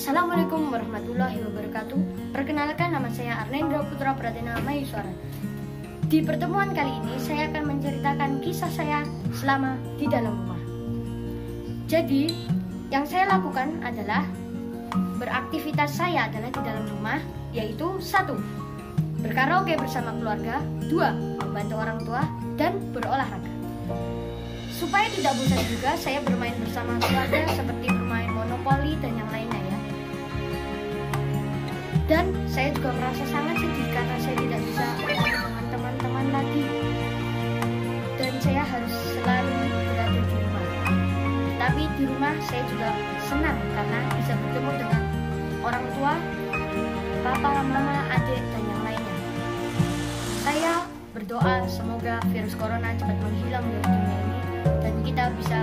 Assalamualaikum warahmatullahi wabarakatuh. Perkenalkan nama saya Arnendra Putra Pratena Mayuswara. Di pertemuan kali ini saya akan menceritakan kisah saya selama di dalam rumah. Jadi, yang saya lakukan adalah beraktivitas saya adalah di dalam rumah, yaitu satu, berkaraoke bersama keluarga, dua, membantu orang tua, dan berolahraga. Supaya tidak bosan juga, saya bermain bersama keluarga seperti bermain monopoli dan yang ya. Dan saya juga merasa sangat sedih karena saya tidak bisa bermain dengan teman-teman lagi. Dan saya harus selalu berada di rumah. Tapi di rumah saya juga senang karena bisa bertemu dengan orang tua, papa, mama, adik, dan yang lainnya. Saya berdoa semoga virus corona cepat menghilang dari dunia ini dan kita bisa